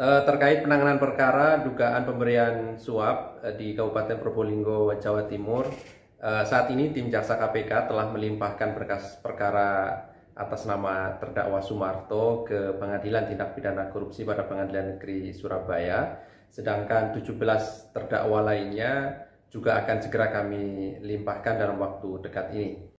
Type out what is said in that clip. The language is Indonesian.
Eh, terkait penanganan perkara dugaan pemberian suap eh, di Kabupaten Probolinggo, Jawa Timur, eh, saat ini tim jaksa KPK telah melimpahkan berkas perkara atas nama terdakwa Sumarto ke Pengadilan Tindak Pidana Korupsi pada Pengadilan Negeri Surabaya. Sedangkan 17 terdakwa lainnya juga akan segera kami limpahkan dalam waktu dekat ini.